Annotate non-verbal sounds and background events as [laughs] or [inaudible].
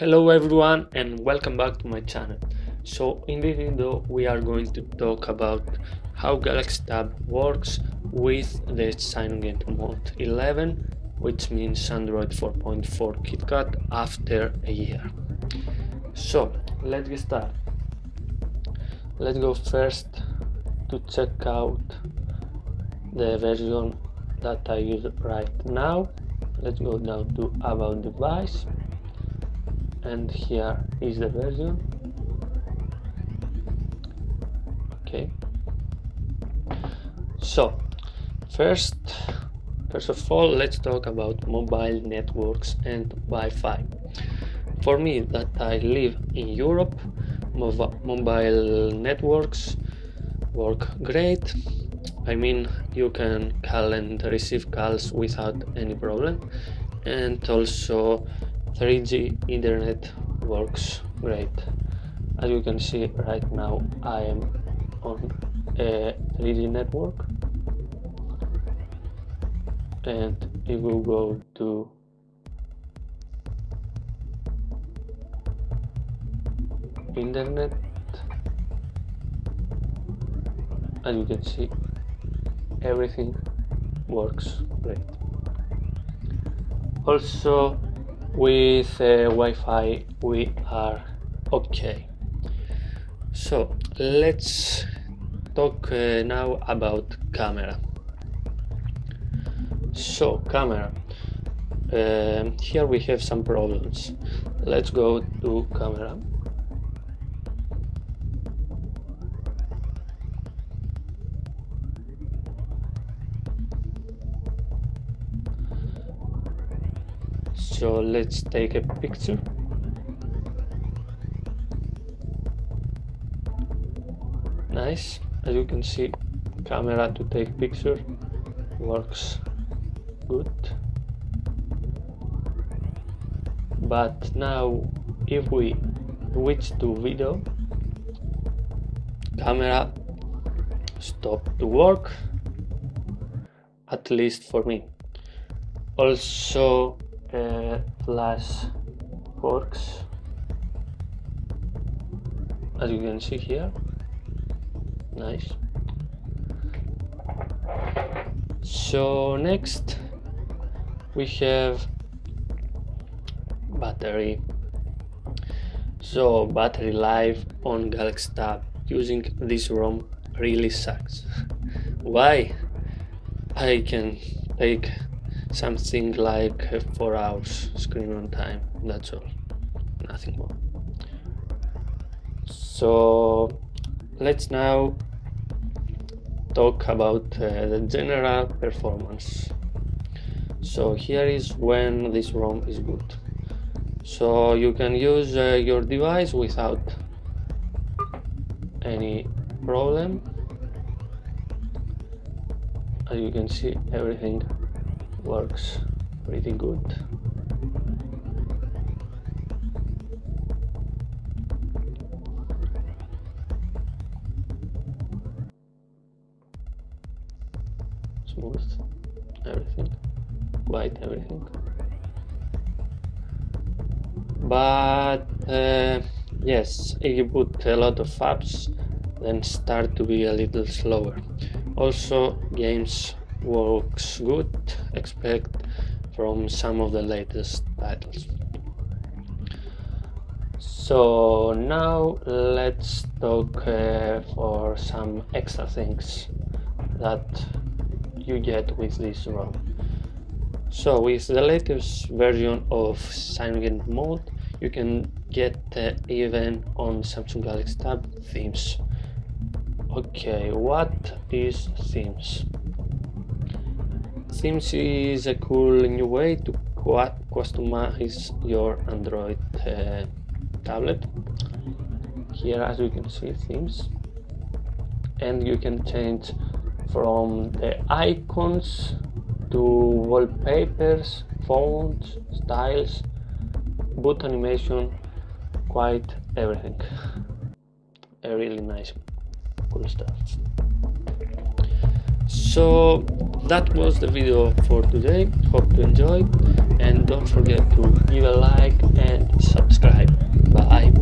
Hello everyone and welcome back to my channel. So in this video we are going to talk about how Galaxy Tab works with the CyanogenMod Mode 11 which means Android 4.4 KitKat after a year. So let's get started. Let's go first to check out the version that I use right now. Let's go down to about device and here is the version. Okay. So first first of all let's talk about mobile networks and Wi-Fi. For me that I live in Europe mobile networks work great. I mean you can call and receive calls without any problem. And also 3G internet works great. As you can see right now I am on a 3G network. And if we go to internet as you can see everything works great. Also with uh, Wi-Fi we are okay. So let's talk uh, now about camera. So camera. Um, here we have some problems. Let's go to camera so let's take a picture. Nice. As you can see camera to take picture works good. But now if we switch to video camera stop to work at least for me. Also flash works. As you can see here. Nice. So next we have battery. So battery life on Galaxy Tab using this ROM really sucks. [laughs] Why? I can take something like 4 hours screen on time that's all. Nothing more. So let's now talk about uh, the general performance. So here is when this ROM is good. So you can use uh, your device without any problem. As you can see everything works pretty good. Smooth everything, quite everything. But uh, yes, if you put a lot of apps, then start to be a little slower. Also, games works good expect from some of the latest titles. So now let's talk uh, for some extra things that you get with this ROM. So with the latest version of CyanogenMod you can get uh, even on Samsung Galaxy Tab themes. Okay what is themes Themes is a cool new way to customize your Android uh, tablet. Here as you can see themes and you can change from the icons to wallpapers, fonts, styles, boot animation, quite everything. [laughs] A really nice cool stuff so that was the video for today. Hope you enjoyed. And don't forget to give a like and subscribe. Bye.